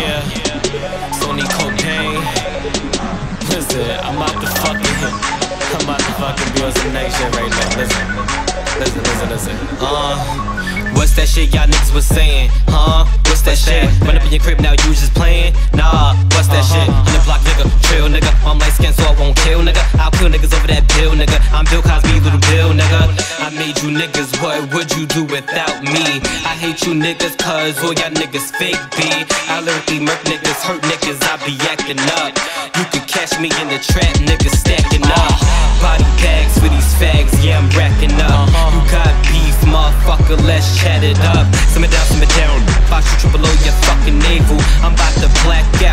Yeah, Sony Cobain. Listen, I'm out the fucking. I'm out the fucking be on some shit right now. Listen, listen, listen, listen. Uh, what's that shit y'all niggas was saying? Huh? What's that shit? Run up in your crib now, you just playing? I'm light skin, so I won't kill, nigga. I'll kill niggas over that pill, nigga. I'm Bill Cosby, little Bill, nigga. I made you niggas, what would you do without me? I hate you niggas, cause all y'all niggas fake B. I lyrically murk niggas, hurt niggas, I be acting up. You can catch me in the trap, niggas stacking up. Body bags for these fags, yeah, I'm racking up. You got beef, motherfucker, let's chat it up. Simmer down, simmer down. Box you triple below your fucking navel. I'm about to black out.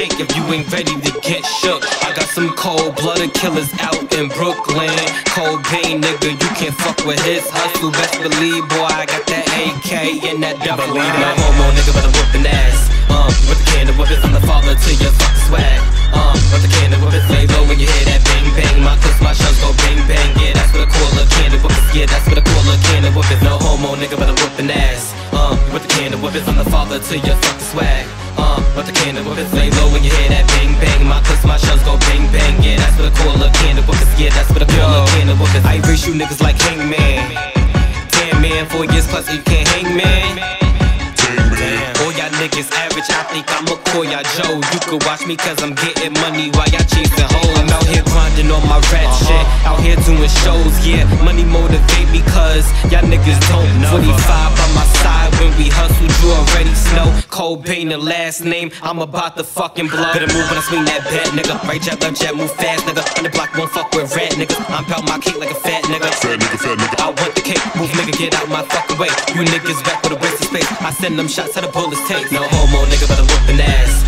Shake if you ain't ready to get shook. I got some cold blooded killers out in Brooklyn. Cobain, nigga, you can't fuck with his hustle. Best believe, boy, I got that AK in that double. No homo, nigga, but I'm whooping ass. Um, with the can of whippets, I'm the father to your fuck swag. Um, with the can of whippets, lay low when you hear that bang bang. My clips, my shells go bang bang. Yeah, that's what I call a can of whippets. Yeah, that's what I call a can of whippets. No homo, nigga, but I'm whooping ass. Um, with the can of whippets, I'm the father to your fucking swag. Um, with the can of whippets, lay low when you hear that bang bang. My clips, my shells go bang bang. Yeah, that's what I call a can of whippets. Yeah, that's what I call a can of whippets. I erase you niggas like hangman. Damn man, four years plus you can't hang man. Damn, All y'all niggas average, I think I'ma call y'all Joe. You could watch me cause I'm getting money while y'all chasing hoes. I'm out here grinding on my rat shit. Out here doing shows, yeah. Money motivate me cause y'all niggas don't. Cobain the last name, I'm about to fucking blow. Better move when I swing that bat, nigga. Right jab, left jab, move fast, nigga. On the block, won't fuck with rat, nigga. I'm pound my cake like a fat nigga. Fat nigga, fat nigga. I want the cake, move nigga, get out my fucking way. You niggas back with a waste of space. I send them shots to the bullets take. No homo, nigga, but I'm whooping ass.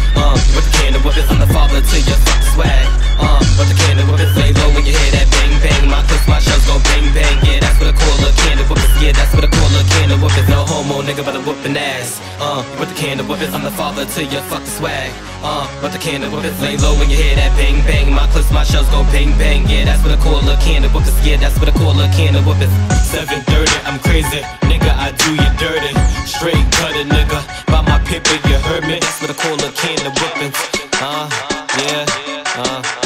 Homo, nigga, but I'm whooping ass. Um, with the can of whippets, I'm the father to your fucking swag. Uh, with the can of whippets, lay low when you hear that bang bang. My clips, my shells go bang bang. Yeah, that's what I call a can of whippets. Yeah, that's what I call a can of whippets. 730, I'm crazy, nigga, I do you dirty. Straight gutter, nigga. By my paper, you heard me. That's what I call a can of yeah, Uh.